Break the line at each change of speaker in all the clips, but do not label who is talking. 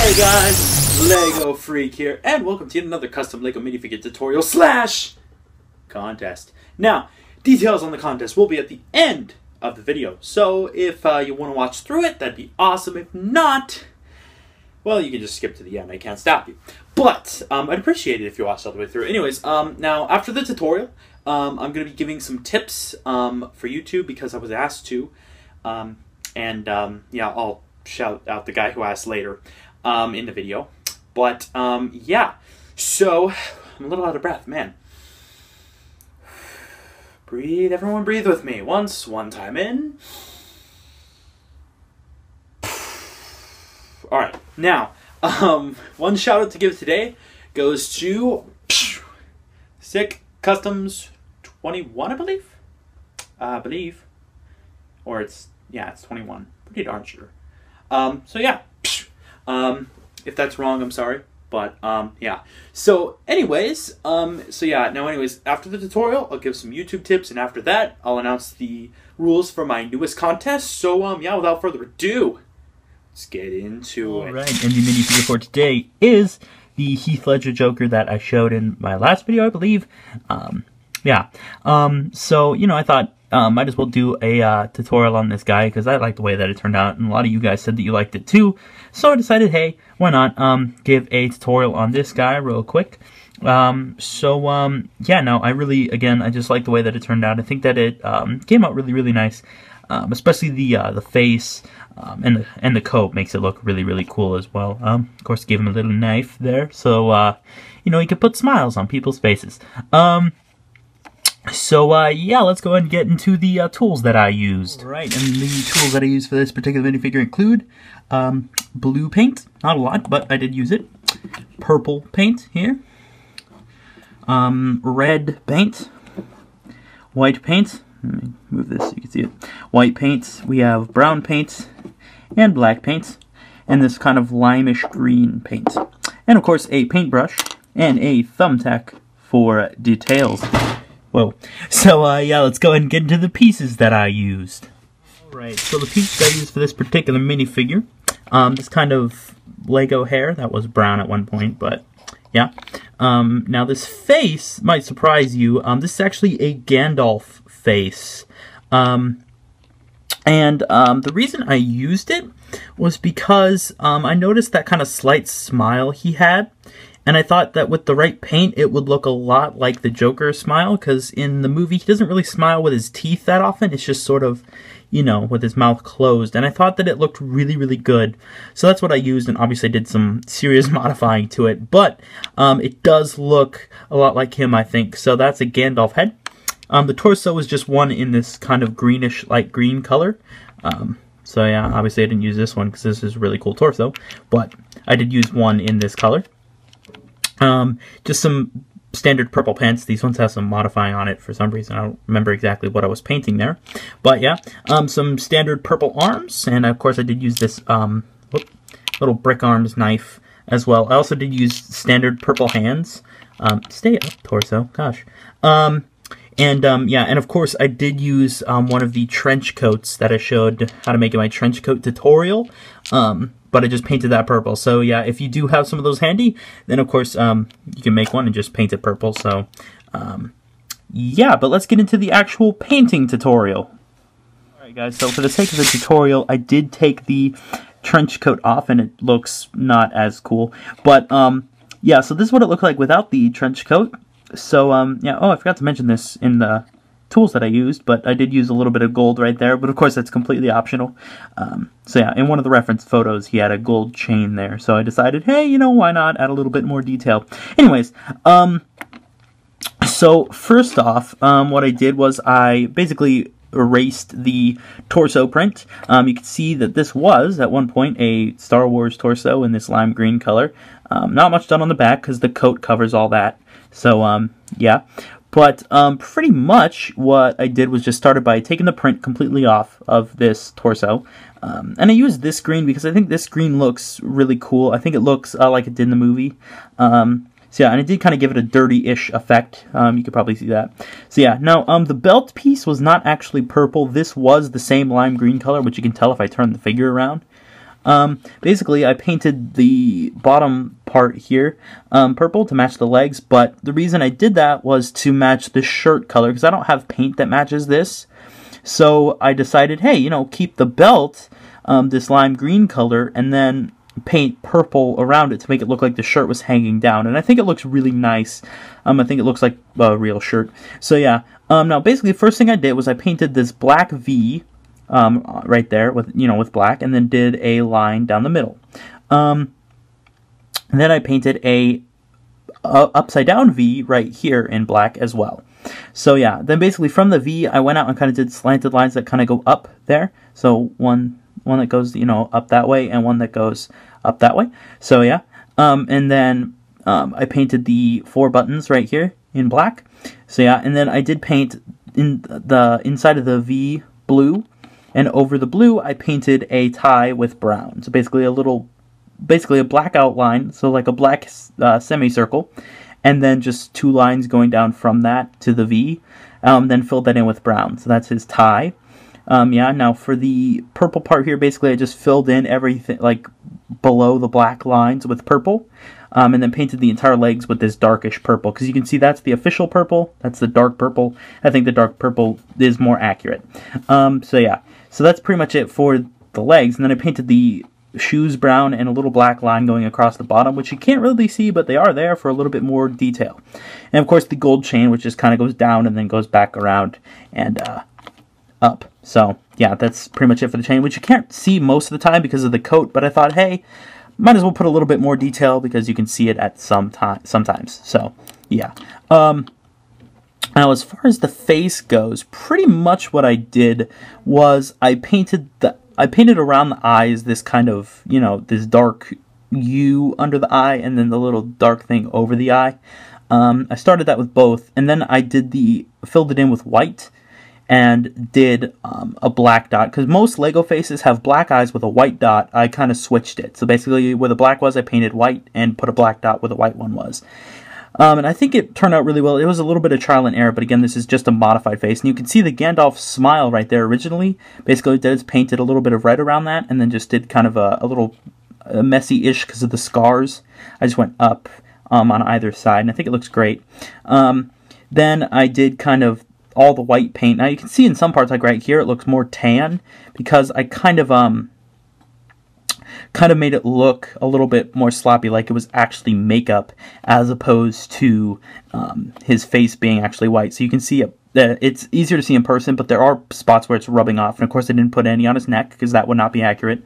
Hey guys, Lego Freak here, and welcome to another custom Lego minifigure tutorial slash contest. Now, details on the contest will be at the end of the video, so if uh, you want to watch through it, that'd be awesome. If not, well, you can just skip to the end. I can't stop you. But um, I'd appreciate it if you watched all the way through. Anyways, um, now after the tutorial, um, I'm going to be giving some tips um, for YouTube because I was asked to, um, and um, yeah, I'll shout out the guy who asked later um, in the video. But um, yeah, so I'm a little out of breath, man. Breathe, everyone, breathe with me. Once, one time in. All right, now, um, one shout out to give today goes to Sick Customs 21, I believe. Uh, I believe, or it's yeah, it's 21. Pretty darn sure. Um, so yeah, um, if that's wrong, I'm sorry. But um, yeah. So, anyways, um, so yeah. Now, anyways, after the tutorial, I'll give some YouTube tips, and after that, I'll announce the rules for my newest contest. So, um, yeah. Without further ado, let's get into
All
it.
All right, and the minifigure for today is the Heath Ledger Joker that I showed in my last video, I believe. Um, yeah. Um, so you know, I thought um, might as well do a uh, tutorial on this guy because I like the way that it turned out, and a lot of you guys said that you liked it too. So I decided, hey, why not um, give a tutorial on this guy real quick. Um, so um, yeah, no, I really, again, I just like the way that it turned out. I think that it um, came out really, really nice, um, especially the uh, the face um, and the and the coat makes it look really, really cool as well. Um, of course, give him a little knife there, so uh, you know he could put smiles on people's faces. Um, so, uh, yeah, let's go ahead and get into the uh, tools that I used. Right, and the tools that I used for this particular minifigure include um, blue paint, not a lot, but I did use it. Purple paint here. Um, red paint. White paint. Let me move this so you can see it. White paint. We have brown paint and black paint. And this kind of limeish green paint. And, of course, a paintbrush and a thumbtack for details. Whoa. So, uh, yeah, let's go ahead and get into the pieces that I used. Alright, so the pieces I used for this particular minifigure, um, this kind of Lego hair, that was brown at one point, but yeah. Um, now this face might surprise you, um, this is actually a Gandalf face. Um, and um, the reason I used it was because um, I noticed that kind of slight smile he had. And I thought that with the right paint, it would look a lot like the Joker smile, because in the movie, he doesn't really smile with his teeth that often. It's just sort of, you know, with his mouth closed. And I thought that it looked really, really good. So that's what I used, and obviously I did some serious modifying to it. But um, it does look a lot like him, I think. So that's a Gandalf head. Um, the torso is just one in this kind of greenish, light green color. Um, so yeah, obviously I didn't use this one because this is a really cool torso. But I did use one in this color. Um, just some standard purple pants. These ones have some modifying on it for some reason. I don't remember exactly what I was painting there. But yeah, um, some standard purple arms. And of course I did use this um, whoop, little BrickArms knife as well. I also did use standard purple hands. Um, stay up, torso. Gosh. Um, and um, yeah, and of course I did use um, one of the trench coats that I showed how to make in my trench coat tutorial. Um, but I just painted that purple. So yeah, if you do have some of those handy, then of course um, you can make one and just paint it purple. So um, yeah, but let's get into the actual painting tutorial. Alright guys, so for the sake of the tutorial, I did take the trench coat off and it looks not as cool. But um, yeah, so this is what it looked like without the trench coat. So um, yeah, oh I forgot to mention this in the tools that I used, but I did use a little bit of gold right there, but of course that's completely optional. Um, so yeah, in one of the reference photos, he had a gold chain there, so I decided, hey, you know, why not add a little bit more detail. Anyways, um, so first off, um, what I did was I basically erased the torso print. Um, you can see that this was, at one point, a Star Wars torso in this lime green color. Um, not much done on the back because the coat covers all that. So, um, yeah. But um, pretty much what I did was just started by taking the print completely off of this torso. Um, and I used this green because I think this green looks really cool. I think it looks uh, like it did in the movie. Um, so yeah, and it did kind of give it a dirty-ish effect. Um, you could probably see that. So yeah, now um, the belt piece was not actually purple. This was the same lime green color, which you can tell if I turn the figure around. Um, basically, I painted the bottom part here um, purple to match the legs, but the reason I did that was to match the shirt color because I don't have paint that matches this. So I decided, hey, you know, keep the belt um, this lime green color and then paint purple around it to make it look like the shirt was hanging down. And I think it looks really nice. Um, I think it looks like a real shirt. So yeah. Um, now basically, the first thing I did was I painted this black V um, right there with you know with black, and then did a line down the middle. Um, and then I painted a, a upside down V right here in black as well. So yeah, then basically from the V, I went out and kind of did slanted lines that kind of go up there. So one one that goes you know up that way and one that goes up that way. So yeah, um, and then um, I painted the four buttons right here in black. So yeah, and then I did paint in the inside of the V blue, and over the blue I painted a tie with brown. So basically a little, basically a black outline, so like a black uh, semicircle, and then just two lines going down from that to the V. Um, then filled that in with brown. So that's his tie. Um, yeah, now for the purple part here, basically I just filled in everything, like below the black lines with purple, um, and then painted the entire legs with this darkish purple, because you can see that's the official purple, that's the dark purple. I think the dark purple is more accurate. Um, so yeah, so that's pretty much it for the legs, and then I painted the shoes brown and a little black line going across the bottom, which you can't really see, but they are there for a little bit more detail. And of course the gold chain, which just kind of goes down and then goes back around, and uh, up. So yeah, that's pretty much it for the chain, which you can't see most of the time because of the coat, but I thought, hey, might as well put a little bit more detail because you can see it at some time sometimes. So yeah. Um, now as far as the face goes, pretty much what I did was I painted the I painted around the eyes this kind of, you know, this dark U under the eye and then the little dark thing over the eye. Um, I started that with both, and then I did the filled it in with white and did um, a black dot because most Lego faces have black eyes with a white dot. I kind of switched it. So basically, where the black was, I painted white and put a black dot where the white one was. Um, and I think it turned out really well. It was a little bit of trial and error, but again, this is just a modified face. And you can see the Gandalf smile right there originally. Basically, it did painted a little bit of red around that, and then just did kind of a, a little messy-ish because of the scars. I just went up um, on either side, and I think it looks great. Um, then I did kind of all the white paint. Now you can see in some parts, like right here, it looks more tan because I kind of um kind of made it look a little bit more sloppy, like it was actually makeup, as opposed to um, his face being actually white. So you can see it. It's easier to see in person, but there are spots where it's rubbing off. And of course, I didn't put any on his neck because that would not be accurate.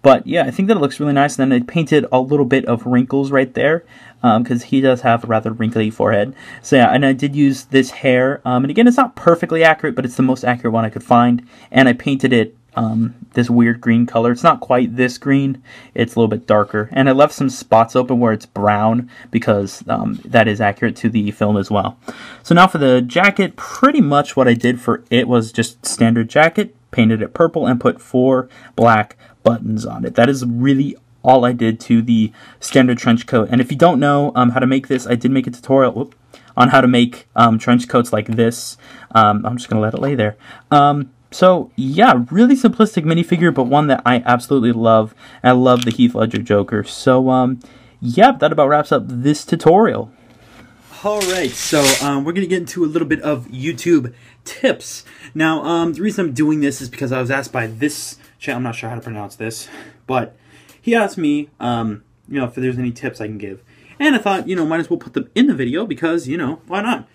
But yeah, I think that it looks really nice. And then I painted a little bit of wrinkles right there because um, he does have a rather wrinkly forehead. So yeah, and I did use this hair. Um, and again, it's not perfectly accurate, but it's the most accurate one I could find. And I painted it um, this weird green color. It's not quite this green. It's a little bit darker. And I left some spots open where it's brown because um, that is accurate to the film as well. So now for the jacket, pretty much what I did for it was just standard jacket, painted it purple, and put four black buttons on it. That is really all I did to the standard trench coat. And if you don't know um, how to make this, I did make a tutorial whoop, on how to make um, trench coats like this. Um, I'm just going to let it lay there. So yeah, really simplistic minifigure, but one that I absolutely love. And I love the Heath Ledger Joker. So um, yeah, that about wraps up this tutorial.
Alright, so um, we're going to get into a little bit of YouTube tips. Now, um, the reason I'm doing this is because I was asked by this channel, I'm not sure how to pronounce this, but he asked me, um, you know, if there's any tips I can give. And I thought, you know, might as well put them in the video because, you know, why not?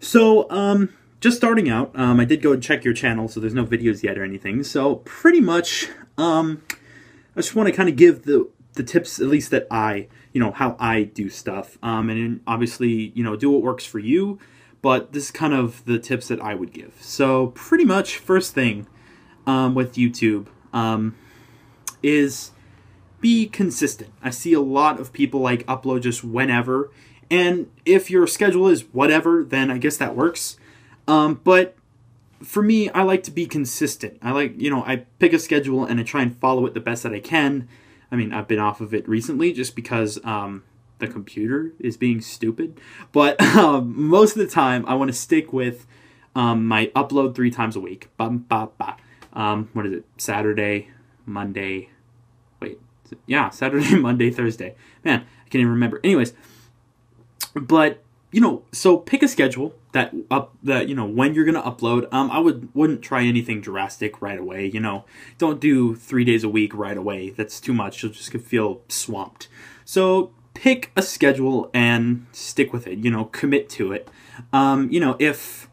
So, um, just starting out, um, I did go and check your channel, so there's no videos yet or anything. So, pretty much, um, I just want to kind of give the the tips, at least that I, you know, how I do stuff. Um, and obviously, you know, do what works for you. But this is kind of the tips that I would give. So, pretty much, first thing um, with YouTube um, is be consistent. I see a lot of people like upload just whenever, and if your schedule is whatever, then I guess that works. Um, but for me, I like to be consistent. I like, you know, I pick a schedule and I try and follow it the best that I can. I mean, I've been off of it recently just because um, the computer is being stupid. But um, most of the time, I want to stick with um, my upload three times a week. Ba, ba, ba. Um, what is it? Saturday, Monday, wait, yeah, Saturday, Monday, Thursday. Man, I can't even remember. Anyways, but you know, so pick a schedule that up that you know when you're gonna upload. Um, I would wouldn't try anything drastic right away. You know, don't do three days a week right away. That's too much. You'll just feel swamped. So pick a schedule and stick with it. You know, commit to it. Um, you know, if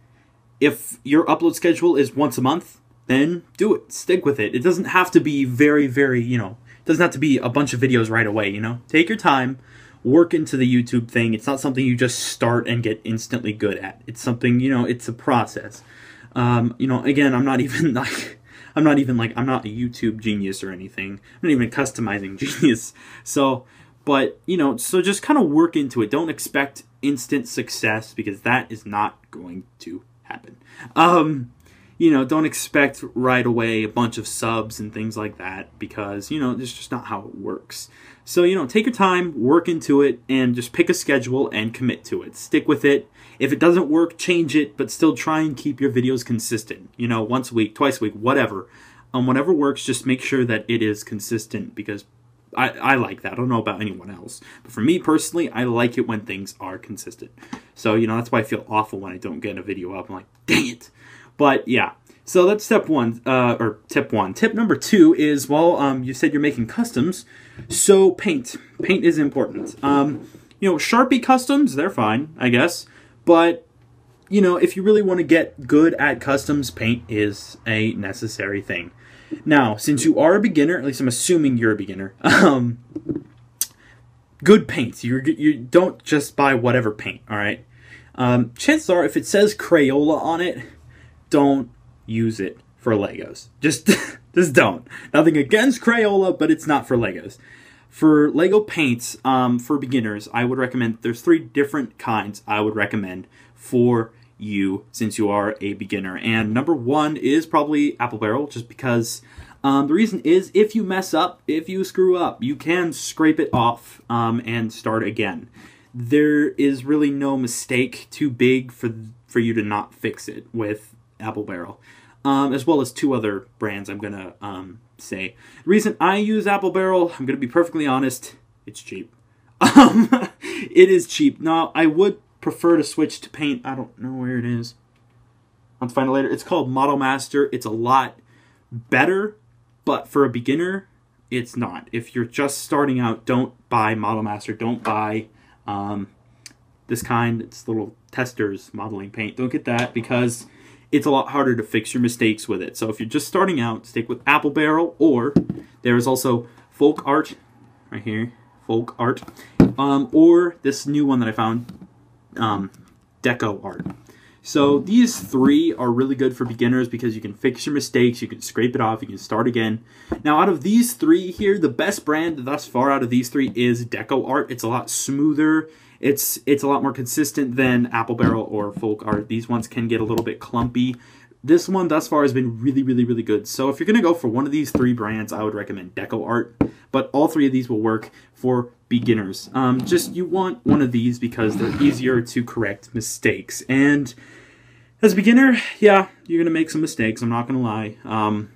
if your upload schedule is once a month, then do it. Stick with it. It doesn't have to be very, very, you know, doesn't have to be a bunch of videos right away, you know? Take your time, work into the YouTube thing. It's not something you just start and get instantly good at. It's something, you know, it's a process. Um, you know, again, I'm not even like I'm not even like I'm not a YouTube genius or anything. I'm not even a customizing genius. So, but, you know, so just kind of work into it. Don't expect instant success because that is not going to happen. Um, you know, don't expect right away a bunch of subs and things like that because, you know, it's just not how it works. So, you know, take your time, work into it, and just pick a schedule and commit to it. Stick with it. If it doesn't work, change it, but still try and keep your videos consistent. You know, once a week, twice a week, whatever. Um, whatever works, just make sure that it is consistent because I, I like that. I don't know about anyone else. But for me personally, I like it when things are consistent. So, you know, that's why I feel awful when I don't get a video up. I'm like, dang it. But yeah, so that's step one, uh, or tip one. Tip number two is, well, um, you said you're making customs, so paint. Paint is important. Um, you know, Sharpie customs, they're fine, I guess. But, you know, if you really want to get good at customs, paint is a necessary thing. Now, since you are a beginner, at least I'm assuming you're a beginner, um, good paints. You you don't just buy whatever paint, all right? Um, chances are, if it says Crayola on it, don't use it for Legos. Just, just don't. Nothing against Crayola, but it's not for Legos. For Lego paints, um, for beginners, I would recommend. There's three different kinds I would recommend for you since you are a beginner. And number one is probably Apple Barrel, just because um, the reason is if you mess up, if you screw up, you can scrape it off um, and start again. There is really no mistake too big for for you to not fix it with Apple Barrel, um, as well as two other brands. I'm gonna um, say the reason I use Apple Barrel. I'm gonna be perfectly honest. It's cheap. Um, it is cheap. Now I would prefer to switch to paint. I don't know where it is. I'll find it later. It's called Model Master. It's a lot better, but for a beginner, it's not. If you're just starting out, don't buy Model Master. Don't buy um, this kind. It's little Testors modeling paint. Don't get that because it's a lot harder to fix your mistakes with it. So if you're just starting out, stick with Apple Barrel or there is also Folk Art right here, Folk Art, um, or this new one that I found, um, Deco Art. So these three are really good for beginners because you can fix your mistakes, you can scrape it off, you can start again. Now out of these three here, the best brand thus far out of these three is Deco Art. It's a lot smoother, it's it's a lot more consistent than Apple Barrel or Folk Art. These ones can get a little bit clumpy. This one thus far has been really, really, really good. So if you're going to go for one of these three brands, I would recommend Deco Art. But all three of these will work for beginners. Um, just you want one of these because they're easier to correct mistakes. And as a beginner, yeah, you're going to make some mistakes. I'm not going to lie. Um,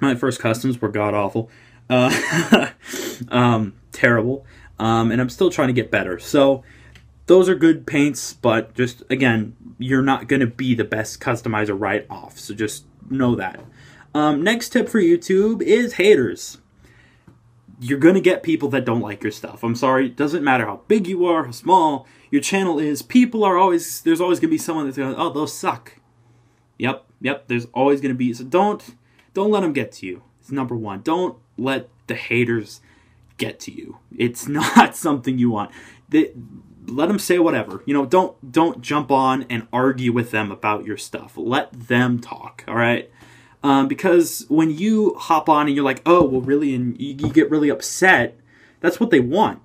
my first customs were god awful. Uh, um, terrible um, and I'm still trying to get better. So those are good paints, but just again, you're not going to be the best customizer right off. So just know that. Um, next tip for YouTube is haters. You're going to get people that don't like your stuff. I'm sorry, it doesn't matter how big you are, how small your channel is. People are always, there's always going to be someone that's going oh, those suck. Yep, yep, there's always going to be, so don't, don't let them get to you. It's number one. Don't let the haters get to you. It's not something you want. They, let them say whatever. You know, don't don't jump on and argue with them about your stuff. Let them talk. All right. Um, because when you hop on and you're like, oh, well, really, and you, you get really upset, that's what they want.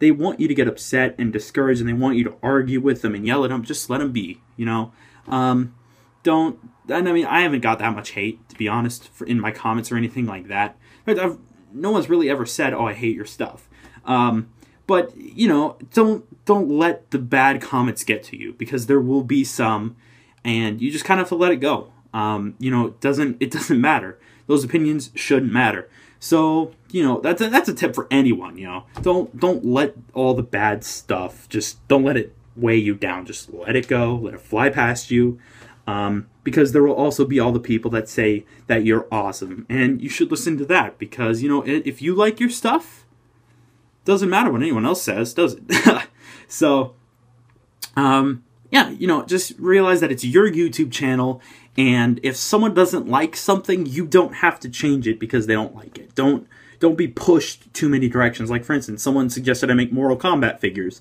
They want you to get upset and discouraged, and they want you to argue with them and yell at them. Just let them be. You know. Um, don't. And I mean, I haven't got that much hate to be honest in my comments or anything like that. I've no one's really ever said, "Oh, I hate your stuff." Um, but you know, don't don't let the bad comments get to you because there will be some, and you just kind of have to let it go. Um, you know, it doesn't it doesn't matter. Those opinions shouldn't matter. So you know that's a, that's a tip for anyone. You know, don't don't let all the bad stuff just don't let it weigh you down. Just let it go. Let it fly past you. Um, because there will also be all the people that say that you're awesome, and you should listen to that because you know if you like your stuff, doesn't matter what anyone else says, does it? so, um, yeah, you know, just realize that it's your YouTube channel, and if someone doesn't like something, you don't have to change it because they don't like it. Don't don't be pushed too many directions. Like for instance, someone suggested I make Mortal Kombat figures.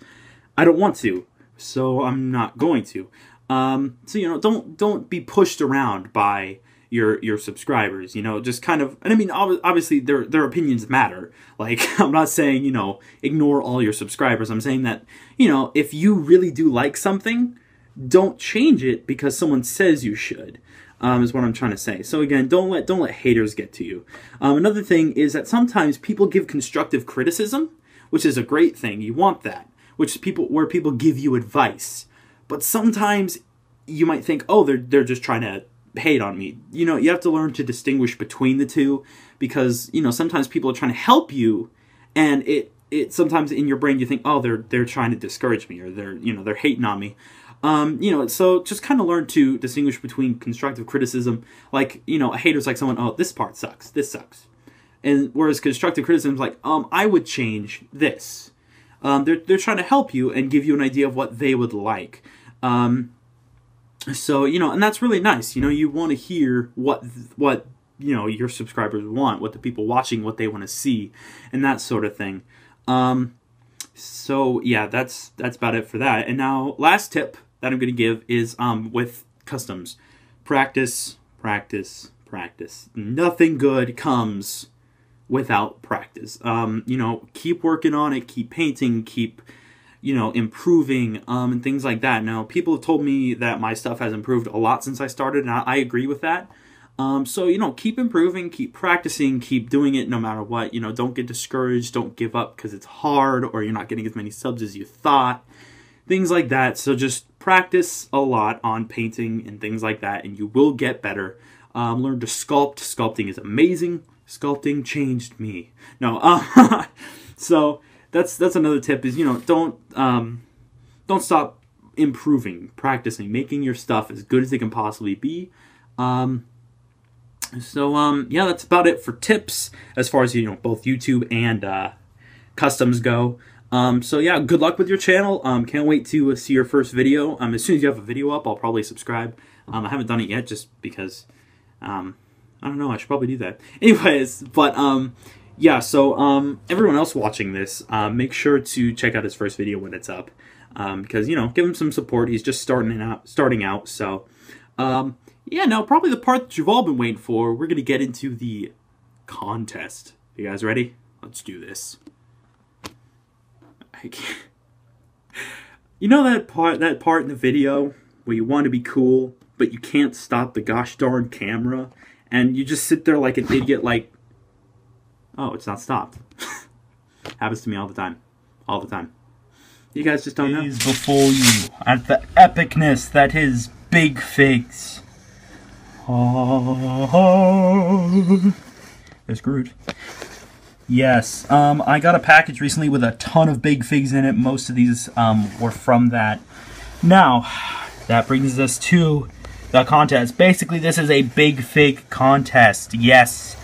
I don't want to, so I'm not going to. Um, so you know, don't don't be pushed around by your your subscribers. You know, just kind of. And I mean, obviously, their their opinions matter. Like, I'm not saying you know ignore all your subscribers. I'm saying that you know if you really do like something, don't change it because someone says you should. Um, is what I'm trying to say. So again, don't let don't let haters get to you. Um, another thing is that sometimes people give constructive criticism, which is a great thing. You want that, which people where people give you advice. But sometimes you might think, oh, they're they're just trying to hate on me. You know, you have to learn to distinguish between the two because you know sometimes people are trying to help you, and it it sometimes in your brain you think, oh, they're they're trying to discourage me or they're you know they're hating on me. Um, you know, so just kind of learn to distinguish between constructive criticism. Like, you know, a hater's like someone, oh, this part sucks, this sucks. And whereas constructive criticism is like, um, I would change this. Um, they're, they're trying to help you and give you an idea of what they would like. Um, so you know, and that's really nice. You know, you want to hear what what you know your subscribers want, what the people watching, what they want to see, and that sort of thing. Um, so yeah, that's that's about it for that. And now, last tip that I'm going to give is um, with customs, practice, practice, practice. Nothing good comes without practice. Um, you know, keep working on it, keep painting, keep you know, improving um, and things like that. Now, people have told me that my stuff has improved a lot since I started, and I, I agree with that. Um, so, you know, keep improving, keep practicing, keep doing it no matter what. You know, don't get discouraged, don't give up because it's hard or you're not getting as many subs as you thought. Things like that. So just practice a lot on painting and things like that, and you will get better. Um, learn to sculpt. Sculpting is amazing. Sculpting changed me. No, uh, so that's that's another tip is you know don't um, don't stop improving, practicing, making your stuff as good as it can possibly be. Um, so um, yeah, that's about it for tips as far as you know both YouTube and uh, customs go. Um, so yeah, good luck with your channel. Um, can't wait to see your first video. Um, as soon as you have a video up, I'll probably subscribe. Um, I haven't done it yet just because um, I don't know. I should probably do that. Anyways, but um, yeah, so um, everyone else watching this, uh, make sure to check out his first video when it's up, um, because you know, give him some support. He's just starting out, starting out. So, um, yeah, now probably the part that you've all been waiting for. We're gonna get into the contest. You guys ready? Let's do this. I can't. You know that part, that part in the video where you want to be cool, but you can't stop the gosh darn camera, and you just sit there like an idiot, like Oh, it's not stopped. Happens to me all the time. All the time. You guys just don't know.
Is before you at the epicness that is Big Figs. Oh, there's Groot. Yes, um, I got a package recently with a ton of big figs in it. Most of these um, were from that. Now, that brings us to the contest. Basically, this is a big fig contest. Yes,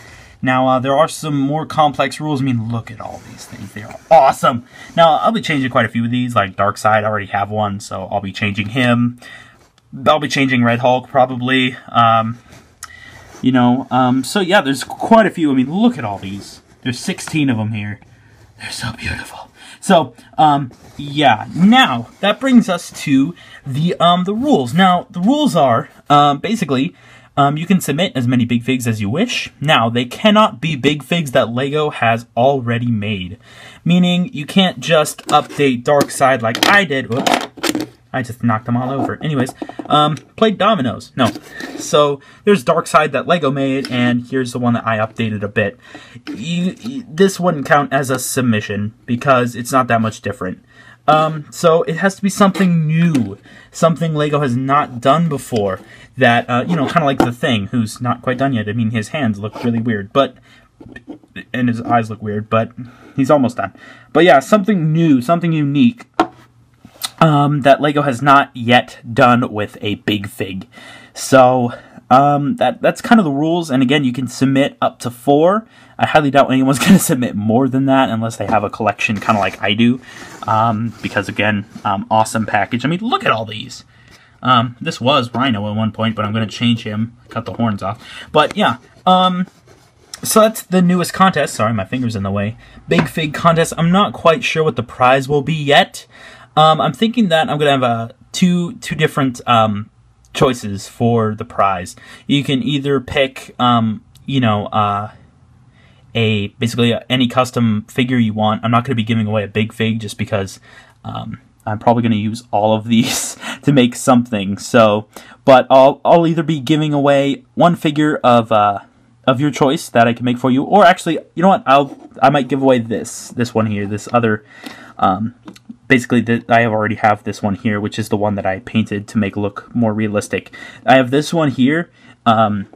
now, uh, there are some more complex rules. I mean, look at all these things. They are awesome. Now, I'll be changing quite a few of these, like Darkseid. I already have one, so I'll be changing him. I'll be changing Red Hulk, probably. Um, you know, um, so yeah, there's quite a few. I mean, look at all these. There's 16 of them here. They're so beautiful. So, um, yeah. Now, that brings us to the, um, the rules. Now, the rules are, um, basically, um, you can submit as many big figs as you wish. Now, they cannot be big figs that LEGO has already made. Meaning, you can't just update Darkseid like I did. Whoops. I just knocked them all over. Anyways, um, played dominoes. No. So, there's Darkseid that LEGO made, and here's the one that I updated a bit. You, you, this wouldn't count as a submission, because it's not that much different. Um, so it has to be something new, something Lego has not done before. That uh, you know, kind of like the Thing, who's not quite done yet. I mean, his hands look really weird, but and his eyes look weird, but he's almost done. But yeah, something new, something unique um, that Lego has not yet done with a Big Fig. So um, that that's kind of the rules. And again, you can submit up to four. I highly doubt anyone's going to submit more than that unless they have a collection kind of like I do. Um, because again, um, awesome package. I mean, look at all these. Um, this was Rhino at one point, but I'm going to change him, cut the horns off. But yeah, um, so that's the newest contest. Sorry, my finger's in the way. Big Fig contest. I'm not quite sure what the prize will be yet. Um, I'm thinking that I'm gonna have uh, two two different um, choices for the prize. You can either pick, you know, uh, a basically uh, any custom figure you want. I'm not gonna be giving away a big fig just because um, I'm probably gonna use all of these to make something. So, but I'll I'll either be giving away one figure of uh, of your choice that I can make for you, or actually, you know what? I'll I might give away this this one here, this other. Um, basically, the, I already have this one here, which is the one that I painted to make look more realistic. I have this one here. Um,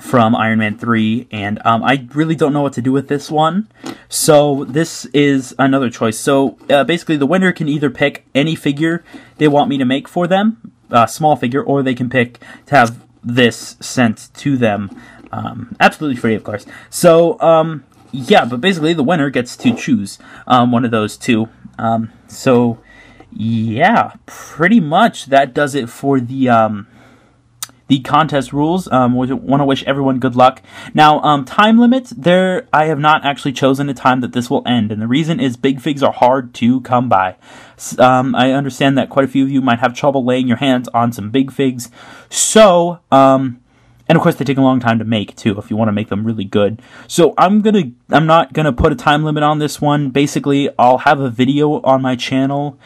from Iron Man 3, and um, I really don't know what to do with this one. So this is another choice. So uh, basically, the winner can either pick any figure they want me to make for them, a small figure, or they can pick to have this sent to them um, absolutely free, of course. So, um, yeah, but basically the winner gets to choose um, one of those two. Um, so, yeah, pretty much that does it for the um, the contest rules. Um, we want to wish everyone good luck. Now, um, time limits. There, I have not actually chosen a time that this will end, and the reason is big figs are hard to come by. Um, I understand that quite a few of you might have trouble laying your hands on some big figs, so um, and of course they take a long time to make too if you want to make them really good so i'm gonna i'm not gonna put a time limit on this one basically i'll have a video on my channel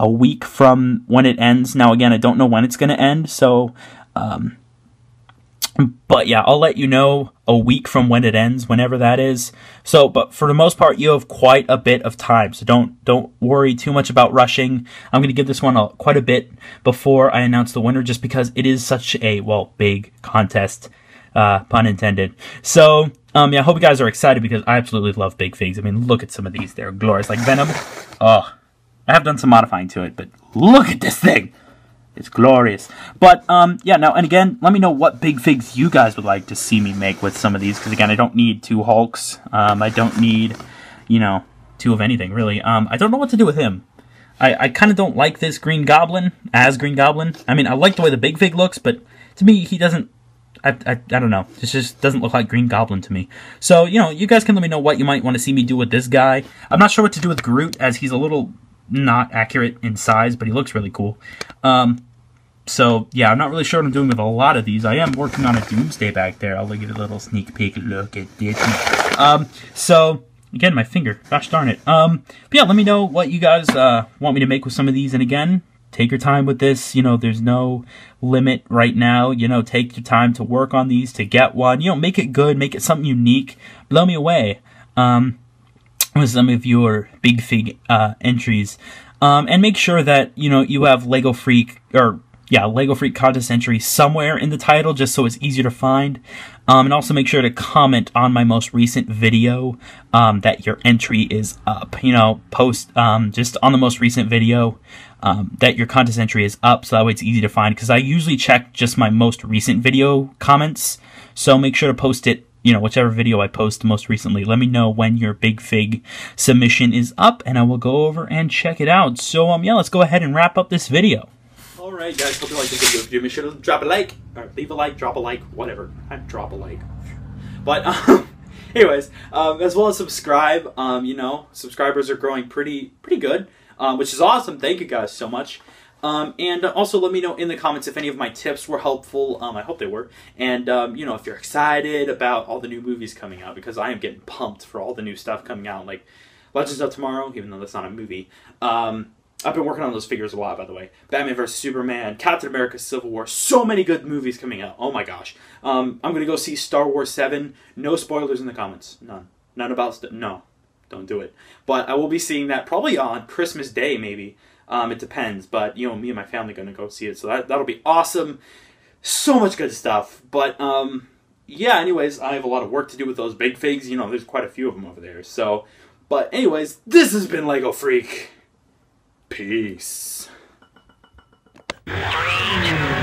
a week from when it ends now again i don't know when it's gonna end so um, but yeah, I'll let you know a week from when it ends, whenever that is. So, but for the most part, you have quite a bit of time. So don't don't worry too much about rushing. I'm going to give this one a, quite a bit before I announce the winner, just because it is such a well big contest, uh, pun intended. So, um, yeah, I hope you guys are excited because I absolutely love big figs. I mean, look at some of these; they're glorious, like Venom. Oh, I have done some modifying to it, but look at this thing. It's glorious. But, um, yeah, now, and again, let me know what big figs you guys would like to see me make with some of these, because, again, I don't need two Hulks. Um, I don't need, you know, two of anything, really. Um, I don't know what to do with him. I, I kind of don't like this Green Goblin as Green Goblin. I mean, I like the way the Big Fig looks, but to me, he doesn't I, I, I, don't know. This just doesn't look like Green Goblin to me. So, you know, you guys can let me know what you might want to see me do with this guy. I'm not sure what to do with Groot, as he's a little not accurate in size, but he looks really cool. Um, so, yeah, I'm not really sure what I'm doing with a lot of these. I am working on a Doomsday back there. I'll give you a little sneak peek look at this. Um, so, again, my finger. Gosh darn it. Um, but yeah, let me know what you guys uh, want me to make with some of these. And again, take your time with this. You know, there's no limit right now. You know, take your time to work on these, to get one. You know, make it good, make it something unique. Blow me away. Um, with some of your big fig uh, entries. Um, and make sure that, you know, you have Lego Freak, or yeah, Lego Freak Contest entry somewhere in the title just so it's easier to find. Um, and also make sure to comment on my most recent video um, that your entry is up. You know, post um, just on the most recent video um, that your contest entry is up so that way it's easy to find because I usually check just my most recent video comments. So make sure to post it you know, whichever video I post most recently. Let me know when your Big Fig submission is up, and I will go over and check it out. So, um, yeah, let's go ahead and wrap up this video.
Alright guys, hope you liked the video. If you make sure to drop a like, or leave a like, drop a like, whatever. I drop a like. But, um, anyways, um, as well as subscribe, um, you know, subscribers are growing pretty, pretty good, um, which is awesome. Thank you guys so much. Um, and also let me know in the comments if any of my tips were helpful. Um, I hope they were. And, um, you know, if you're excited about all the new movies coming out, because I am getting pumped for all the new stuff coming out, like Legends of Tomorrow, even though that's not a movie. Um, I've been working on those figures a lot, by the way. Batman vs. Superman, Captain America Civil War, so many good movies coming out. Oh my gosh. Um, I'm going to go see Star Wars 7. No spoilers in the comments. None. None about... St- no. Don't do it. But I will be seeing that probably on Christmas Day, maybe. Um, it depends. But, you know, me and my family are going to go see it. So that, that'll be awesome. So much good stuff. But, um, yeah, anyways, I have a lot of work to do with those big figs. You know, there's quite a few of them over there. So, but anyways, this has been Lego Freak. Peace.
Three, two,